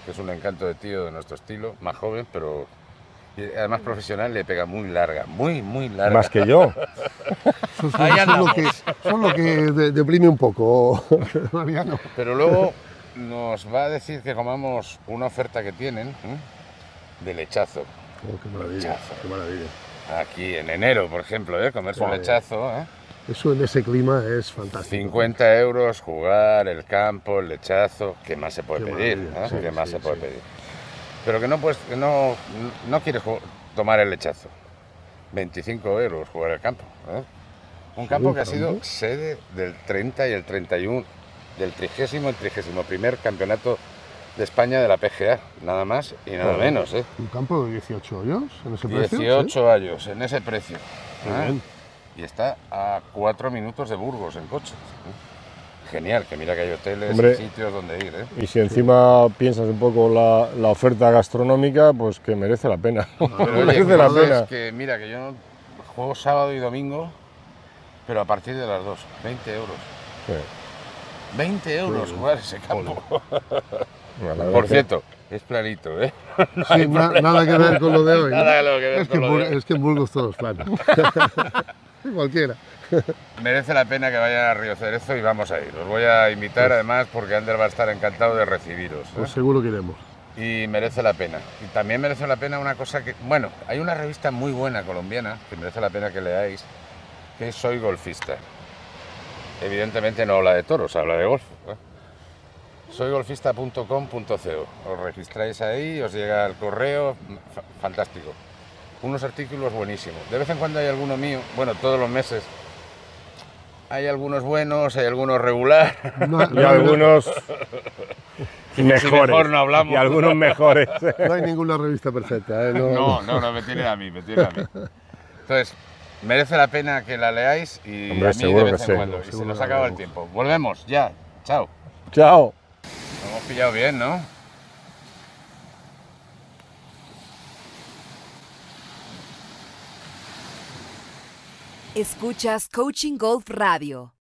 que es un encanto de tío de nuestro estilo, más joven, pero además profesional, le pega muy larga, muy, muy larga. Más que yo. Son, son- Ahí son lo que, son lo que de- deprime un poco, Mariano. Pero luego nos va a decir que comamos una oferta que tienen ¿eh? de lechazo. Oh, qué maravilla, Lechazo. qué maravilla. Aquí en enero, por ejemplo, ¿eh? comerse un lechazo. ¿eh? Eso en ese clima es fantástico. 50 euros, jugar, el campo, el lechazo, ¿qué más se puede Qué pedir? ¿eh? sí, ¿Qué más sí, se puede sí. pedir? Pero que no, puedes, que no, no quieres tomar el lechazo. 25 euros jugar el campo. ¿eh? Un campo que ha sido sede del 30 y el 31, del 30 y el 31 primer campeonato de España de la PGA, nada más y nada menos. ¿eh? Un campo de 18 hoyos en ese precio. 18 años en ese precio. ¿eh? bien. Y está a 4 minutos de Burgos en coche. ¿eh? Genial, que mira que hay hoteles Hombre. y sitios donde ir. ¿eh? Y si encima piensas un poco la, la oferta gastronómica, pues que merece la pena. Pero oye, merece la pena. es que mira que yo juego sábado y domingo, pero a partir de las 2, 20 euros. Sí. 20 euros Sí. jugar ese campo. Bueno, Por que- cierto, es planito, ¿eh? Sí, na- nada que ver con lo de hoy. ¿no? Nada que ver es, que con lo de hoy. es que en Burgos todo es plano. Cualquiera. Merece la pena que vayan a Río Cerezo y vamos a ir. Os voy a invitar además porque Ander va a estar encantado de recibiros. ¿eh? Pues seguro que iremos. y merece la pena. Y también merece la pena una cosa que, bueno, hay una revista muy buena colombiana que merece la pena que leáis, que es Soy Golfista. Evidentemente no habla de toros, habla de golf. ¿eh? Soygolfista.com.co. Os registráis ahí, os llega el correo, fa- fantástico. Unos artículos buenísimos. De vez en cuando hay alguno mío, bueno, todos los meses. Hay algunos buenos, hay algunos regular. No, Y algunos mejores. mejor no hablamos. Y algunos mejores. no hay ninguna revista perfecta. ¿eh? No, no, no, me tiene a mí, me tiene a mí. Entonces, merece la pena que la leáis y Hombre, a mí seguro de vez que en sí. cuando. Y se nos acaba el tiempo. Volvemos, ya. Chao. Chao. Lo hemos pillado bien, ¿no? Escuchas Coaching Golf Radio.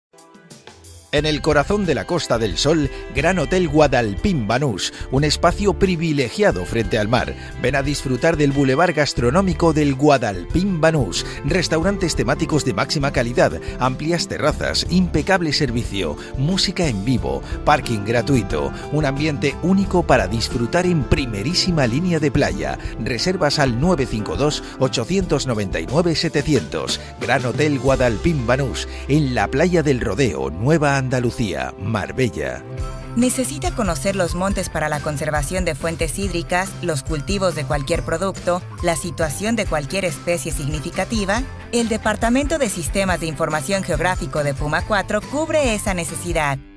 En el corazón de la Costa del Sol, Gran Hotel Guadalpín Banús, un espacio privilegiado frente al mar. Ven a disfrutar del bulevar gastronómico del Guadalpín Banús, restaurantes temáticos de máxima calidad, amplias terrazas, impecable servicio, música en vivo, parking gratuito, un ambiente único para disfrutar en primerísima línea de playa. Reservas al 952 899 700. Gran Hotel Guadalpín Banús, en la playa del Rodeo, Nueva Andalucía, Marbella. ¿Necesita conocer los montes para la conservación de fuentes hídricas, los cultivos de cualquier producto, la situación de cualquier especie significativa? El Departamento de Sistemas de Información Geográfico de Puma 4 cubre esa necesidad.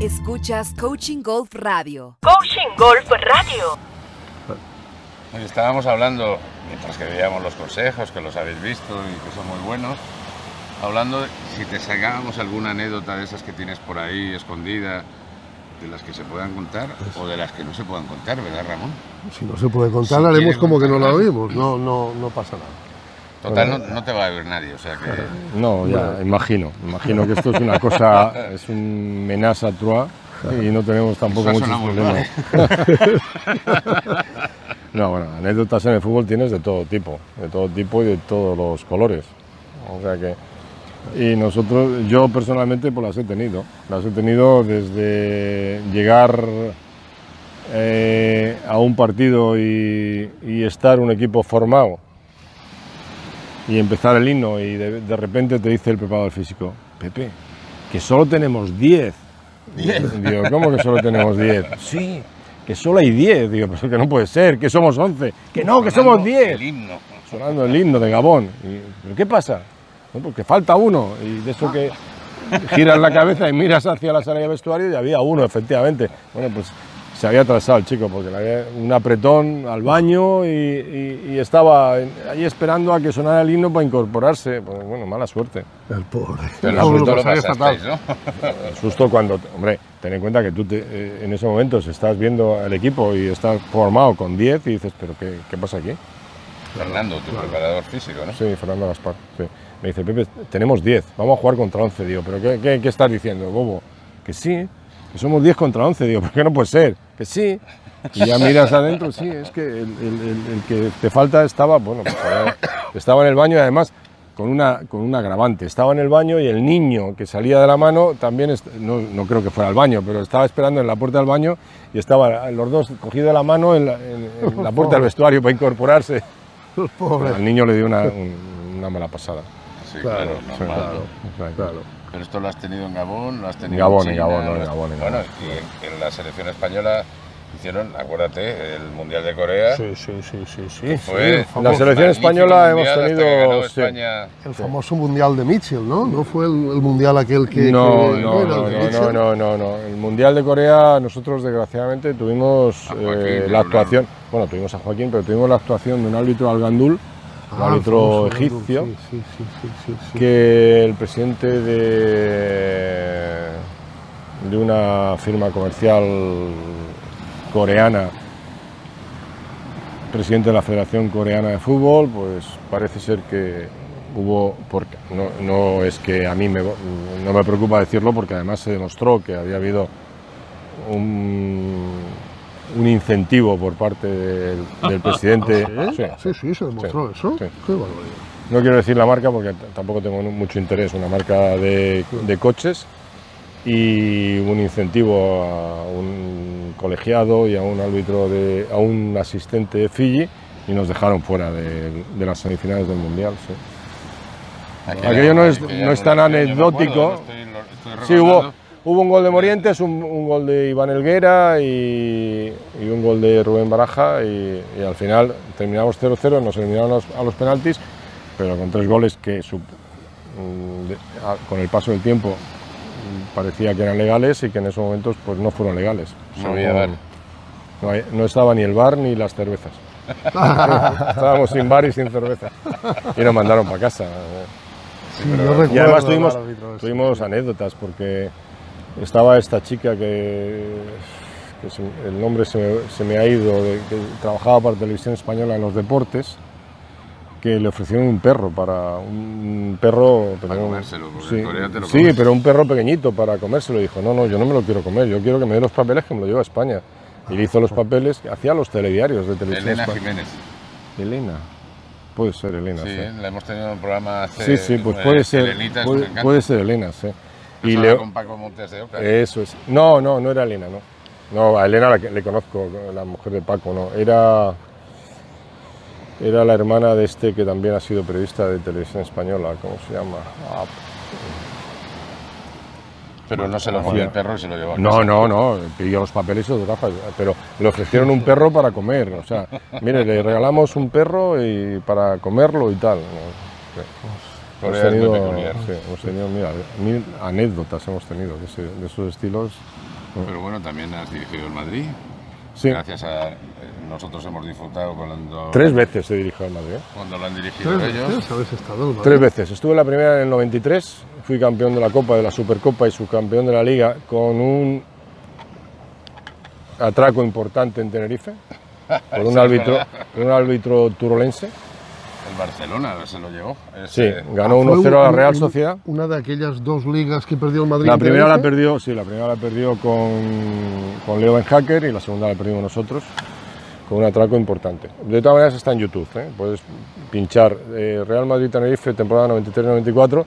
Escuchas Coaching Golf Radio. Coaching Golf Radio. Estábamos hablando, mientras que veíamos los consejos, que los habéis visto y que son muy buenos, hablando de si te sacábamos alguna anécdota de esas que tienes por ahí escondida, de las que se puedan contar o de las que no se puedan contar, ¿verdad, Ramón? Si no se puede contar, haremos como que no la oímos, no, no, no pasa nada. Total, no, no, te va a ver nadie, o sea que... No, ya, imagino. Imagino que esto es una cosa, es un menace à trois y no tenemos tampoco muchos problemas. no, bueno, anécdotas en el fútbol tienes de todo tipo, de todo tipo y de todos los colores. O sea que... Y nosotros, yo personalmente, pues las he tenido. Las he tenido desde llegar eh, a un partido y, y estar un equipo formado y empezar el himno y de, de, repente te dice el preparador físico, Pepe, que solo tenemos 10. Digo, ¿cómo que solo tenemos 10? Sí, que solo hay 10. Digo, pero que no puede ser, que somos 11. Que no, que somos 10. El himno. Sonando el himno de Gabón. Y, ¿Pero qué pasa? No, porque falta uno. Y de eso que giras la cabeza y miras hacia la salida de vestuario y había uno, efectivamente. Bueno, pues se había atrasado el chico porque le había un apretón al baño y, y, y, estaba ahí esperando a que sonara el himno para incorporarse. Pues, bueno, mala suerte. El pobre. Pero el susto lo pasasteis, ¿no? El susto cuando, hombre, ten en cuenta que tú te, eh, en ese momento estás viendo al equipo y estás formado con 10 y dices, pero ¿qué, qué pasa aquí? Fernando, tu preparador físico, ¿no? Sí, Fernando Gaspar. Sí. Me dice, Pepe, tenemos 10, vamos a jugar contra 11. Digo, ¿pero qué, qué, qué estás diciendo, Bobo? Que sí, que somos 10 contra 11. Digo, ¿por qué no puede ser? Que sí. Y ya miras adentro, sí, es que el, el, el, el que te falta estaba, bueno, pues, estaba en el baño y además con una, con un agravante. Estaba en el baño y el niño que salía de la mano también, no, no, creo que fuera al baño, pero estaba esperando en la puerta del baño y estaban los dos cogidos de la mano en la, en, en la puerta del vestuario para incorporarse. Pobre. Al niño le dio una, un, una mala pasada. Sí, claro, claro, normal, claro, claro. Pero esto lo has tenido en Gabón, lo has tenido en Gabón, en, en Gabón, no, en Gabón, en Bueno, Gabón. y en, en, la selección española Hicieron, acuérdate, el Mundial de Corea. Sí, sí, sí, sí. sí. Fue Sí, el La selección española hemos tenido. ganó sí. España. El famoso mundial de Mitchell, ¿no? ¿No fue el, el mundial aquel que... No, que- no, era no, el no, no, no, no, no. El Mundial de Corea, nosotros desgraciadamente tuvimos Joaquín, eh, la actuación, bueno, tuvimos a Joaquín, pero tuvimos la actuación de un árbitro al Gandul, el árbitro famoso egipcio, sí, sí. que el presidente de, de una firma comercial coreana, presidente de la Federación Coreana de Fútbol, pues parece ser que hubo, porque no, no es que a mí me, no me preocupa decirlo, porque además se demostró que había habido un, un incentivo por parte del, del presidente. ¿Ah, sí? Sí, sí, se demostró eso. sí. Qué barbaridad. No quiero decir la marca porque tampoco tengo mucho interés, una marca de, de coches y un incentivo a un colegiado y a un árbitro, de, a un asistente de Fiji y nos dejaron fuera de, de las semifinales del Mundial. sí. Aquello no es, no es tan anecdótico. Sí, hubo. Hubo un gol de Morientes, un, un gol de Iván Elguera y, y un gol de Rubén Baraja y, y al final terminamos 0-0, nos eliminaron a los, a los penaltis, pero con tres goles que su- mm, de- a- con el paso del tiempo parecía que eran legales y que en esos momentos pues no fueron legales. No había bar. No, no estaba ni el bar ni las cervezas. Estábamos sin bar y sin cerveza. Y nos mandaron para casa. Sí, y además tuvimos anécdotas porque estaba esta chica que, que se- el nombre se me, se me ha ido, de- que trabajaba para Televisión Española en los deportes, que le ofrecieron un perro para un perro Para pero- comérselo, porque sí, en Corea te lo sí, comes. pero un perro pequeñito para comérselo. Dijo, no, no, yo no me lo quiero comer, yo quiero que me dé los papeles que me lo llevo a España. Y le hizo los papeles, hacía los telediarios de televisión. Elena. Jiménez. Elena. Puede ser Elena, Sí, sí. la hemos tenido en un programa hace. Sí, sí, pues eh, puede ser, Elenita es puede, puede ser Elena, sí. Y Leo- con Paco Montes de Oca. Eso es. No, no, no era Elena, no. No, a Elena la que- le conozco, la mujer de Paco, no. Era, era la hermana de este que también ha sido periodista de televisión española, ¿cómo se llama? Ah, Pero no se lo comió el perro y se lo llevó a No, casa. no, no, pidió los papeles y los trajo, pero le ofrecieron un perro para comer, o sea, mire, le regalamos un perro y para comerlo y tal. ¿no? Hemos Corea es muy tenido, peculiar. sí, hemos tenido, mira, mil anécdotas hemos tenido de, ese- de esos estilos. Pero bueno, también has dirigido el Madrid. Sí. Gracias a. eh, Nosotros hemos disfrutado cuando. Tres veces he dirigido al Madrid. ¿eh? Cuando lo han dirigido Tres ellos. veces habéis estado el Tres veces. Estuve la primera en el 93, fui campeón de la Copa, de la Supercopa y subcampeón de la Liga con un atraco importante en Tenerife, por un árbitro, por un árbitro turolense. El Barcelona se lo llevó. Sí, Ese- ganó Ah, fue 1-0 a la Real un- Sociedad. Una de aquellas dos ligas que perdió el Madrid. La primera la perdió, sí, la primera la perdió con, con Leo Ben Hacker y la segunda la perdimos nosotros con un atraco importante. De todas maneras está en YouTube, ¿eh? puedes pinchar eh, Real Madrid Tenerife temporada 93-94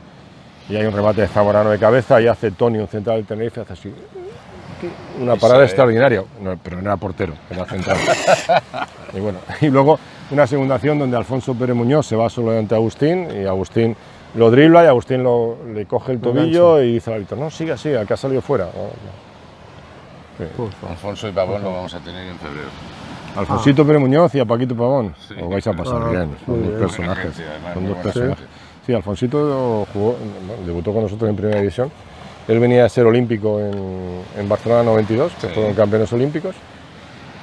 y hay un remate de Zamorano de cabeza y hace Tony, un central del Tenerife, hace así una parada extraordinaria, No, pero no era portero, era central. y bueno, y luego una segunda acción donde Alfonso Pérez Muñoz se va solo ante Agustín y Agustín lo dribla y Agustín lo, le coge el Lo tobillo y dice al árbitro, no, siga, siga, que ha salido fuera. No. Sí. Alfonso y Pavón lo vamos a tener en febrero. Alfonsito Pérez Muñoz y a Paquito Pavón. Sí. Os vais a pasar Ah, bien, son dos personajes. Buena gente, además, Son dos personajes. Sí, Alfonsito jugó, bueno, debutó con nosotros en primera división. Él venía a ser olímpico en, en Barcelona 92, que Sí. fueron campeones olímpicos.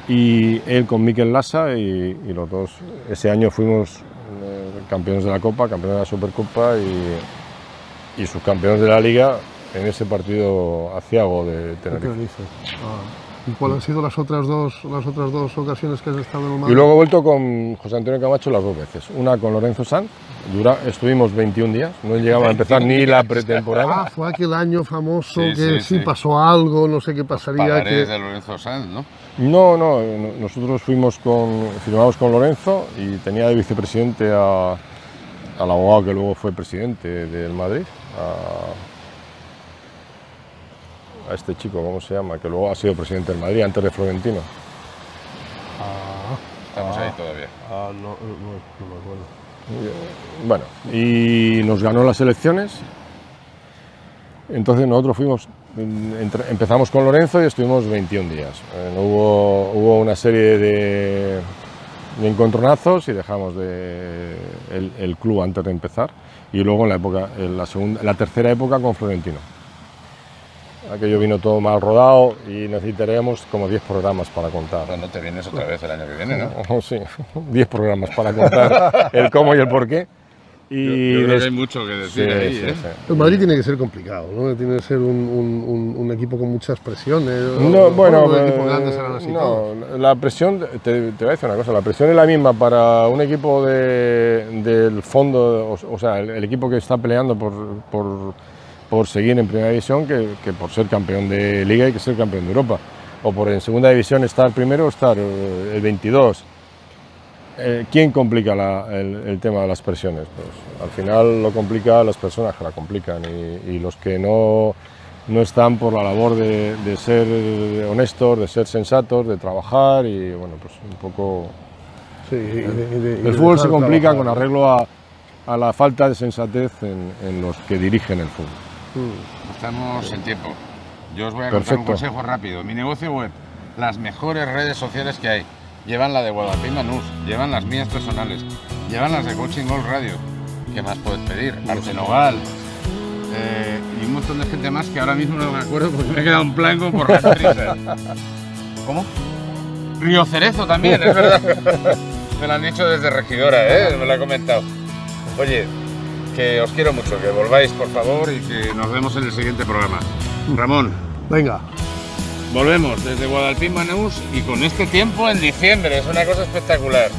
Y él con Miquel Lassa y, y los dos, ese año fuimos eh, campeones de la Copa, campeones de la Supercopa y, y subcampeones de la Liga en ese partido aciago de de Tenerife. Ah. ¿Y cuáles han sido las otras dos, las otras dos ocasiones que has estado en el Madrid? Y luego he vuelto con José Antonio Camacho las dos veces. Una con Lorenzo Sanz, dura, estuvimos 21 días, no llegamos a empezar ni la pretemporada. Ah, fue aquel año famoso Sí, que sí, sí, sí. pasó algo, no sé qué pasaría. Pagarés Que... de Lorenzo Sanz, ¿no? No, no, no, nosotros fuimos con, firmamos con Lorenzo y tenía de vicepresidente a- al abogado que luego fue presidente del Madrid, a, a este chico, ¿cómo se llama? Que luego ha sido presidente del Madrid antes de Florentino. Ah, Estamos ah, ahí todavía. ah, no, no, no me acuerdo. Bueno, y nos ganó las elecciones. Entonces nosotros fuimos entre- empezamos con Lorenzo y estuvimos 21 días. Eh, hubo, hubo una serie de, de encontronazos y dejamos de, el, el club antes de empezar. Y luego en la, época, en la, segunda, la tercera época con Florentino. Aquello vino todo mal rodado y necesitaríamos como 10 programas para contar. Cuando te vienes otra vez el año que viene, ¿no? Sí, 10 programas para contar el cómo y el por qué. Y Yo- yo creo des- que hay mucho que decir Sí, ahí, sí, ¿eh? sí. El Madrid tiene que ser complicado, ¿no? Tiene que ser un, un- un- un equipo con muchas presiones. No, bueno, los eh, equipos grandes serán así no, la presión, te, te voy a decir una cosa, la presión es la misma para un equipo de- del fondo, o, o sea, el, el equipo que está peleando por, por, por seguir en primera división que, que por ser campeón de liga y que ser campeón de Europa. O por en segunda división estar primero o estar eh, el 22. Eh, ¿Quién complica la- el, el tema de las presiones? Pues al final lo complica las personas que la complican y, y los que no, no están por la labor de, de ser honestos, de ser sensatos, de trabajar y bueno, pues un poco... Sí, y de- y de- y de el fútbol se complica trabajar. con arreglo a, a la falta de sensatez en, en los que dirigen el fútbol. Estamos en tiempo. Yo os voy a Perfecto. contar un consejo rápido. Mi negocio web, las mejores redes sociales que hay. Llevan la de Guadalpín Manús, llevan las mías personales, llevan las de Coaching Gold Radio. ¿Qué más puedes pedir? Arsenogal. eh, y un montón de gente más que ahora mismo no me acuerdo porque me he quedado en blanco por las prisas. ¿Cómo? Río Cerezo también, es verdad. me lo han dicho desde regidora, ¿eh? me lo ha comentado. Oye, que os quiero mucho, que volváis por favor y que nos vemos en el siguiente programa. Ramón. Venga. Volvemos desde Guadalpín Manús y con este tiempo en diciembre, es una cosa espectacular.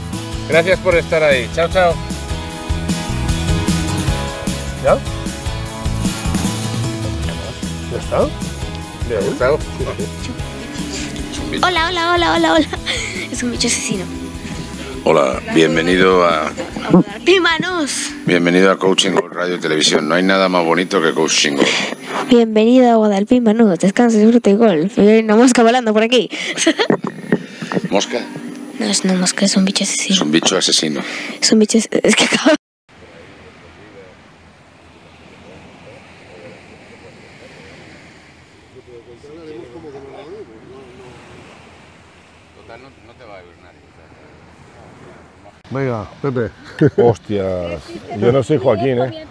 Gracias por estar ahí. Chao, chao. ¿Ya? ¿Ya está? ¿Le ha gustado? Hola, hola, hola, hola, hola. Es un bicho asesino. Hola, bienvenido a ¡Pimanos! bienvenido a Coaching Gold Radio y Televisión. No hay nada más bonito que Coaching Gold. Bienvenido a Guadalpín Manús. Descansa, disfrute y golf. Hay una mosca volando por aquí. Mosca No es una mosca, es un bicho es asesino. un bicho asesino. Es un bicho. Es que acaba. Total, no, te va a ver nadie. Venga, Pepe. Hostias, yo no soy Joaquín, ¿eh?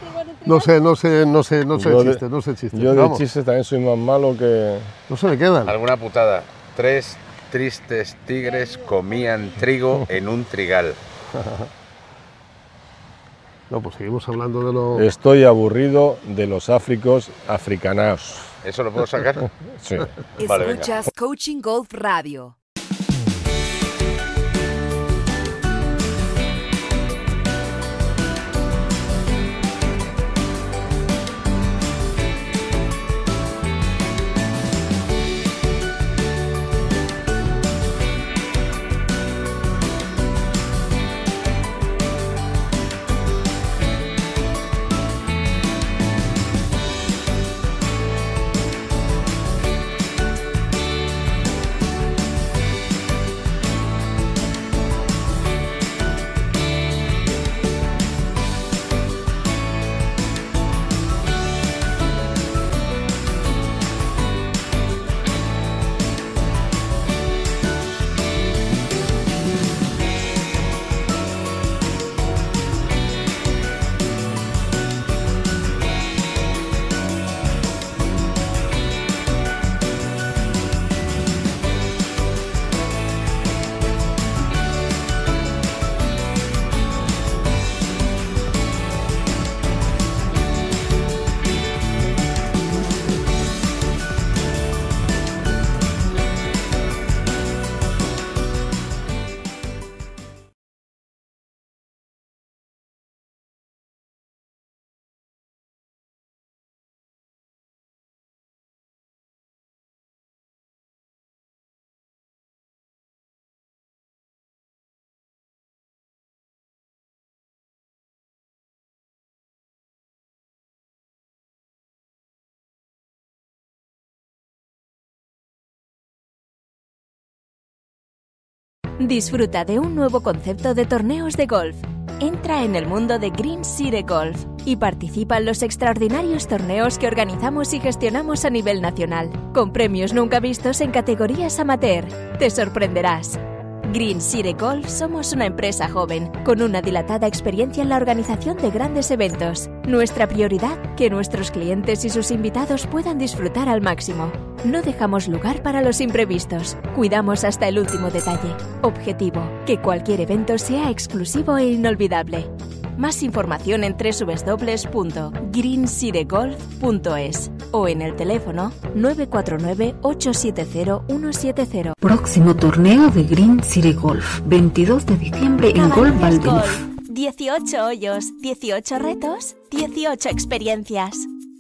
No sé, no sé, no sé, no sé Yo el de- chiste, no sé chiste. Yo de Vamos. chistes también soy más malo que... No se me quedan. Alguna putada. Tres tristes tigres comían trigo en un trigal. No, pues seguimos hablando de lo... Estoy aburrido de los áfricos africanaos. ¿Eso lo puedo sacar? Sí. Vale, venga. Escuchas Coaching Golf Radio. Disfruta de un nuevo concepto de torneos de golf. Entra en el mundo de Green City Golf y participa en los extraordinarios torneos que organizamos y gestionamos a nivel nacional, con premios nunca vistos en categorías amateur. Te sorprenderás. Green City Golf somos una empresa joven, con una dilatada experiencia en la organización de grandes eventos. Nuestra prioridad, que nuestros clientes y sus invitados puedan disfrutar al máximo. No dejamos lugar para los imprevistos, cuidamos hasta el último detalle. Objetivo, que cualquier evento sea exclusivo e inolvidable. Más información en www.greencitygolf.es o en el teléfono 949-870-170. Próximo torneo de Green City Golf, 22 de diciembre en Golf Valdeluf. 18 hoyos, 18 retos, 18 experiencias.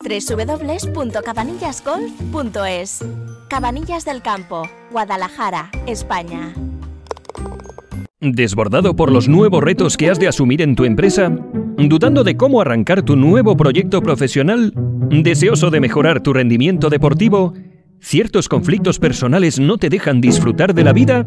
www.cabanillasgolf.es Cabanillas del Campo, Guadalajara, España. ¿Desbordado por los nuevos retos que has de asumir en tu empresa? ¿Dudando de cómo arrancar tu nuevo proyecto profesional? ¿Deseoso de mejorar tu rendimiento deportivo? ¿Ciertos conflictos personales no te dejan disfrutar de la vida?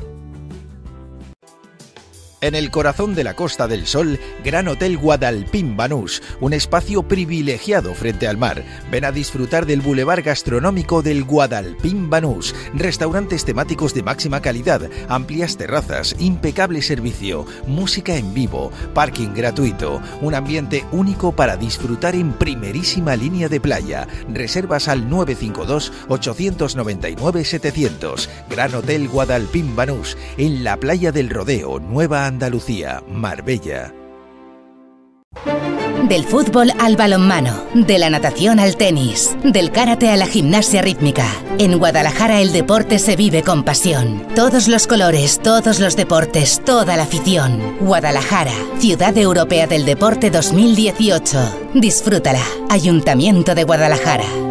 En el corazón de la Costa del Sol, Gran Hotel Guadalpín Banús, un espacio privilegiado frente al mar. Ven a disfrutar del bulevar gastronómico del Guadalpín Banús, restaurantes temáticos de máxima calidad, amplias terrazas, impecable servicio, música en vivo, parking gratuito, un ambiente único para disfrutar en primerísima línea de playa. Reservas al 952 899 700. Gran Hotel Guadalpín Banús, en la playa del Rodeo, Nueva Andalucía, Marbella. Del fútbol al balonmano, de la natación al tenis, del karate a la gimnasia rítmica. En Guadalajara el deporte se vive con pasión. Todos los colores, todos los deportes, toda la afición. Guadalajara, Ciudad Europea del Deporte 2018. Disfrútala. Ayuntamiento de Guadalajara.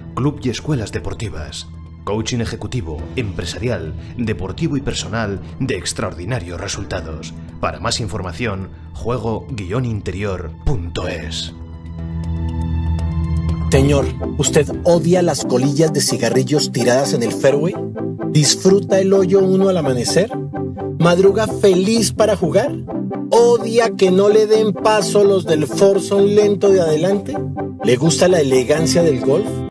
club y escuelas deportivas. Coaching ejecutivo, empresarial, deportivo y personal de extraordinarios resultados. Para más información, juego-interior.es. Señor, ¿usted odia las colillas de cigarrillos tiradas en el fairway? ¿Disfruta el hoyo uno al amanecer? ¿Madruga feliz para jugar? ¿Odia que no le den paso los del forzón lento de adelante? ¿Le gusta la elegancia del golf?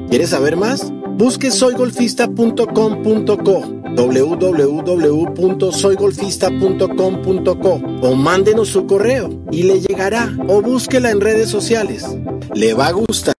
¿Quieres saber más? Busque soygolfista.com.co www.soygolfista.com.co o mándenos su correo y le llegará o búsquela en redes sociales. Le va a gustar.